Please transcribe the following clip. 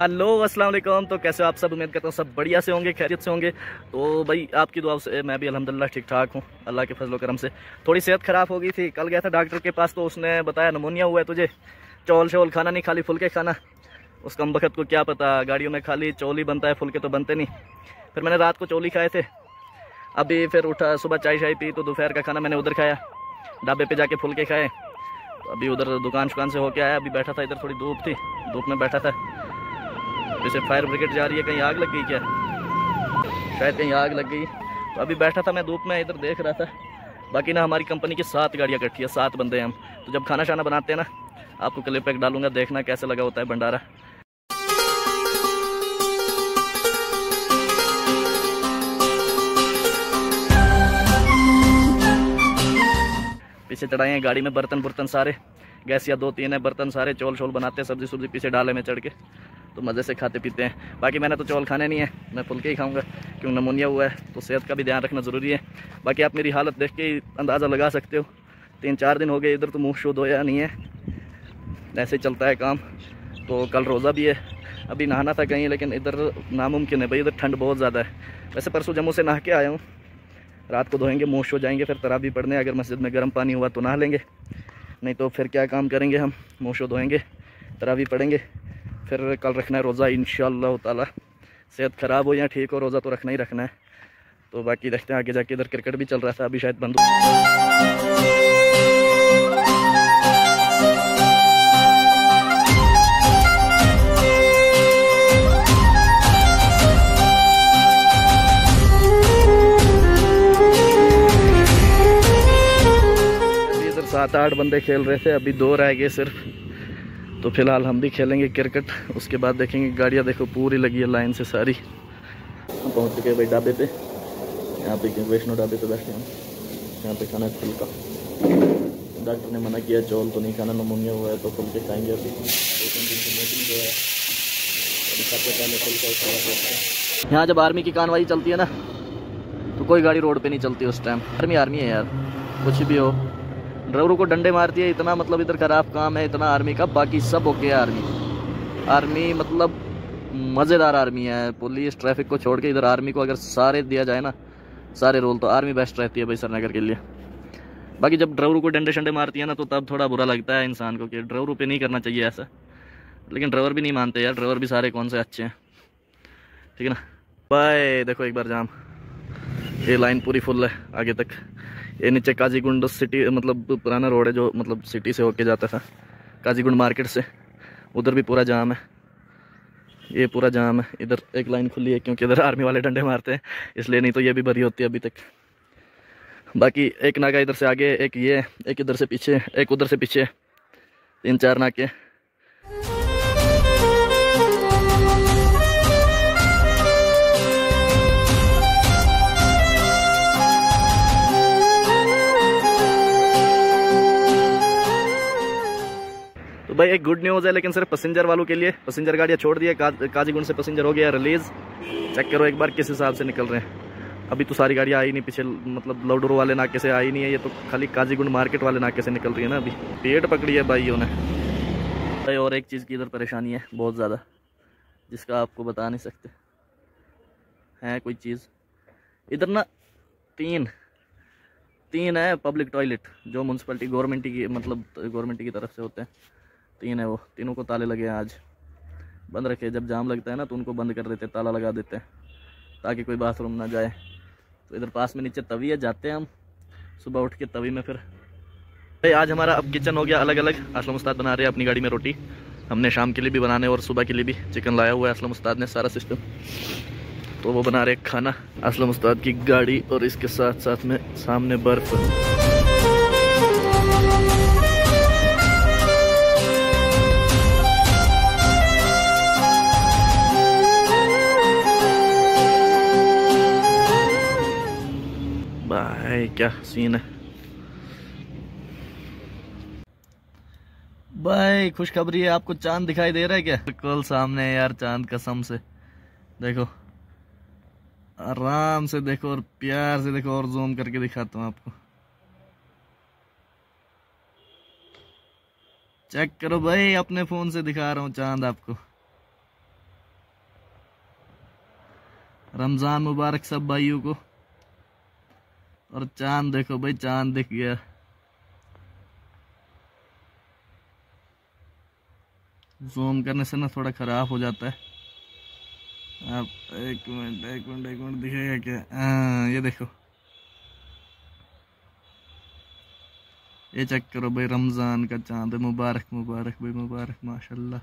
Hello, अस्सलाम वालेकुम। तो कैसे हो आप सब? उम्मीद करता हूँ सब बढ़िया से होंगे, खैरियत से होंगे। तो भाई, आपकी दुआ से मैं भी अल्हम्दुलिल्लाह ठीक ठाक हूँ, अल्लाह के फजल करम से। थोड़ी सेहत ख़राब हो गई थी, कल गया था डॉक्टर के पास तो उसने बताया नमोनिया हुआ है तुझे चौल शोल खाना नहीं, खाली फुलके खाना। उस कम वक्त को क्या पता, गाड़ियों में खाली चौल ही बनता है, फुलके तो बनते नहीं। फिर मैंने रात को चौल ही खाए थे। अभी फिर उठा, सुबह चाय शाय पी तो दोपहर का खाना मैंने उधर खाया, ढाबे पर जाके फुलके खाए। तो अभी उधर दुकान शुकान से होके आया, अभी बैठा था, इधर थोड़ी धूप थी, धूप में बैठा था। जैसे फायर ब्रिगेड जा रही है, कहीं आग लग गई क्या? शायद कहीं आग लग गई। तो अभी बैठा था मैं, धूप में इधर देख रहा था। बाकी ना, हमारी कंपनी की सात गाड़ियाँ इकट्ठी है, सात बंदे हैं हम। तो जब खाना शाना बनाते हैं ना, आपको क्लिप एक डालूँगा, देखना कैसे लगा होता है भंडारा। पीछे चढ़ाए हैं गाड़ी में बर्तन बर्तन सारे। गैस या दो तीन है, बर्तन सारे चौल शोल बनाते हैं, सब्ज़ी सब्ज़ी पीछे डाले में चढ़ के। तो मज़े से खाते पीते हैं। बाकी मैंने तो चौल खाने नहीं है, मैं फुलके ही खाऊँगा, क्योंकि नमोनिया हुआ है तो सेहत का भी ध्यान रखना ज़रूरी है। बाकी आप मेरी हालत देख के ही अंदाज़ा लगा सकते हो। तीन चार दिन हो गए, इधर तो मुँह शुद्ध होया नहीं है। ऐसे चलता है काम। तो कल रोज़ा भी है। अभी नहाना था कहीं, लेकिन इधर नामुमकिन है भाई, इधर ठंड बहुत ज़्यादा है। वैसे परसों जम्मू से नहा के आया हूँ। रात को धोएँगे, मुँह हो जाएँगे, फिर तरा भी पढ़ने, अगर मस्जिद में गर्म पानी हुआ तो नहा लेंगे। नहीं तो फिर क्या काम करेंगे हम? मोशो धोएँगे तरा भी पढ़ेंगे, फिर कल रखना है रोज़ा इन ताला। सेहत ख़राब हो या ठीक हो, रोज़ा तो रखना ही रखना है। तो बाकी देखते हैं, आगे जाके इधर क्रिकेट भी चल रहा था, अभी शायद बंद सात आठ बंदे खेल रहे थे, अभी दो रह गए सिर्फ़। तो फ़िलहाल हम भी खेलेंगे क्रिकेट, उसके बाद देखेंगे गाड़ियाँ देखो, पूरी लगी है लाइन से सारी। पहुँच चुके हैं भाई ढाबे पे। यहाँ पे वैष्णो ढाबे पे बैठे हैं यहाँ पे खाना फुल्का। डॉक्टर ने मना किया, चौल तो नहीं खाना, नमोनिया हुआ है तो फुलके खाएँगे अभी। यहाँ जब आर्मी की कानवाई चलती है ना तो कोई गाड़ी रोड पे नहीं चलती उस टाइम आर्मी आर्मी है यार, कुछ भी हो। ड्राइवरों को डंडे मारती है, इतना मतलब इधर खराब काम है, इतना आर्मी का, बाकी सब ओके है आर्मी। आर्मी मतलब मज़ेदार आर्मी है, पुलिस ट्रैफ़िक को छोड़ के इधर आर्मी को अगर सारे दिया जाए ना, सारे रोल तो आर्मी बेस्ट रहती है भाई श्रीनगर के लिए। बाकी जब ड्राइवरों को डंडे शंडे मारती है ना तो तब थोड़ा बुरा लगता है इंसान को कि ड्राइवरों पे नहीं करना चाहिए ऐसा। लेकिन ड्राइवर भी नहीं मानते यार, ड्राइवर भी सारे कौन से अच्छे हैं। ठीक है ना? बाय, देखो एक बार जाम। ये लाइन पूरी फुल है, आगे तक। ये नीचे काजीगुंड सिटी मतलब पुराना रोड है जो मतलब सिटी से होके जाता था। काजीगुंड मार्केट से। उधर भी पूरा जाम है। ये पूरा जाम है। इधर एक लाइन खुली है क्योंकि इधर आर्मी वाले डंडे मारते हैं। इसलिए नहीं तो ये भी भरी होती है अभी तक। बाकी एक नाका इधर से आगे, एक ये एक इधर से पीछे, एक उधर से पीछे। तीन चार नाके। एक गुड न्यूज़ है लेकिन सिर्फ़ पैसेंजर वालों के लिए। पैसेंजर गाड़ियाँ छोड़ दी है का, काजीगुंड से पैसेंजर हो गया रिलीज़ चेक करो एक बार किस हिसाब से निकल रहे हैं। अभी तो सारी गाड़ियाँ आई नहीं पीछे मतलब लौडोरो वाले नाके से आई नहीं है ये तो खाली काजीगुंड मार्केट वाले नाके से निकल रही है ना अभी। पेट पकड़ी है भाई भाई और एक चीज़ की इधर परेशानी है बहुत ज़्यादा जिसका आपको बता नहीं सकते। हैं कोई चीज़? इधर ना तीन तीन है पब्लिक टॉयलेट जो म्यूनसिपलिटी गवर्नमेंट की मतलब गवर्नमेंट की तरफ़ से होते हैं। तीन है वो, तीनों को ताले लगे हैं आज। बंद रखे, जब जाम लगता है ना तो उनको बंद कर देते ताला लगा देते हैं, ताकि कोई बाथरूम ना जाए। तो इधर पास में नीचे तवी है, जाते हैं हम। सुबह उठ के तवी में फिर। भाई, आज हमारा अब किचन हो गया अलग अलग असलम उस्ताद बना रहे हैं अपनी गाड़ी में रोटी। हमने शाम के लिए भी बनाने और सुबह के लिए भी चिकन लाया हुआ है, असलम उस्ताद ने सारा सिस्टम तो वो बना रहे खाना, असलम उस्ताद की गाड़ी और इसके साथ साथ में सामने बर्फ़। भाई क्या सीन है भाई खुशखबरी है आपको चाँद दिखाई दे रहा है क्या बिल्कुल सामने है यार चाँद कसम से देखो आराम से देखो और प्यार से देखो और जूम करके दिखाता हूँ आपको चेक करो भाई अपने फ़ोन से दिखा रहा हूँ चाँद आपको रमज़ान मुबारक सब भाइयों को और चाँद देखो भाई चाँद दिख गया। जूम करने से ना थोड़ा ख़राब हो जाता है। आप एक मिनट एक मिनट एक मिनट दिखेगा क्या? आ, ये देखो। ये चेक करो भाई रमज़ान का चाँद है। मुबारक मुबारक भाई मुबारक माशाल्लाह।